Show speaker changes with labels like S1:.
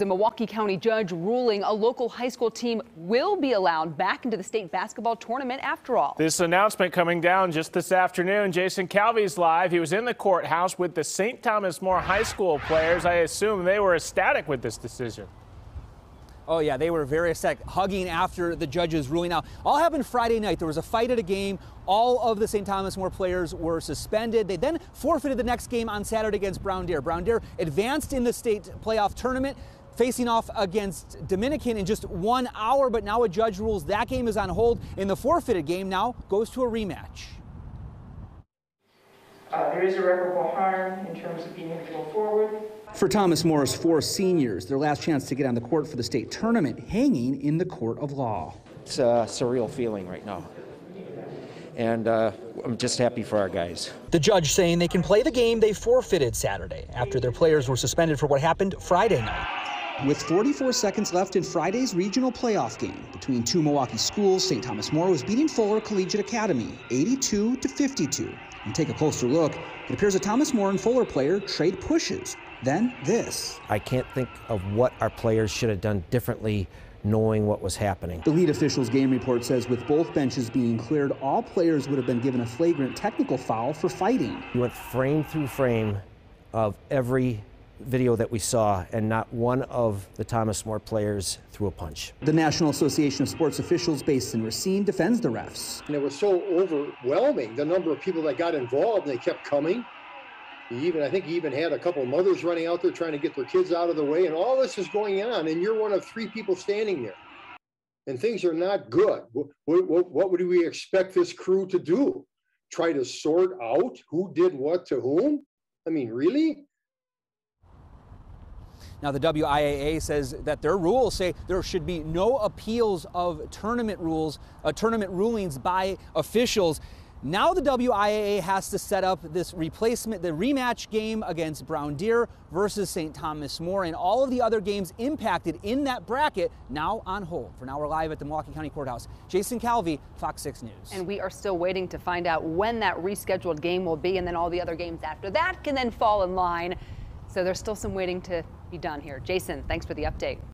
S1: The Milwaukee County judge ruling a local high school team will be allowed back into the state basketball tournament after all.
S2: This announcement coming down just this afternoon. Jason Calvi's live. He was in the courthouse with the St. Thomas More High School players. I assume they were ecstatic with this decision.
S3: Oh, yeah, they were very ecstatic, hugging after the judge's ruling. Now, all happened Friday night. There was a fight at a game. All of the St. Thomas More players were suspended. They then forfeited the next game on Saturday against Brown Deer. Brown Deer advanced in the state playoff tournament facing off against Dominican in just one hour, but now a judge rules that game is on hold, and the forfeited game now goes to a rematch.
S4: Uh, there is irreparable harm in terms of being able to go forward.
S3: For Thomas More's four seniors, their last chance to get on the court for the state tournament hanging in the court of law.
S5: It's a surreal feeling right now. And uh, I'm just happy for our guys.
S3: The judge saying they can play the game they forfeited Saturday after their players were suspended for what happened Friday night. With 44 seconds left in Friday's regional playoff game between two Milwaukee schools, St. Thomas More was beating Fuller Collegiate Academy 82 to 52. And take a closer look, it appears a Thomas More and Fuller player trade pushes. Then this.
S5: I can't think of what our players should have done differently knowing what was happening.
S3: The lead official's game report says with both benches being cleared, all players would have been given a flagrant technical foul for fighting.
S5: We went frame through frame of every video that we saw, and not one of the Thomas More players threw a punch.
S3: The National Association of Sports Officials based in Racine defends the refs.
S6: And it was so overwhelming, the number of people that got involved, and they kept coming. He even, I think he even had a couple of mothers running out there trying to get their kids out of the way, and all this is going on, and you're one of three people standing there. And things are not good. What, what, what would we expect this crew to do? Try to sort out who did what to whom? I mean, really? Now, the WIAA says that their rules say there should be no appeals of tournament rules, uh, tournament rulings by officials. Now the WIAA has to set up this replacement, the rematch game against Brown Deer versus St. Thomas More, and all of the other games impacted in that bracket now on hold. For now, we're live at the Milwaukee County Courthouse. Jason Calvi, Fox 6 News.
S1: And we are still waiting to find out when that rescheduled game will be, and then all the other games after that can then fall in line. So there's still some waiting to done here. Jason, thanks for the update.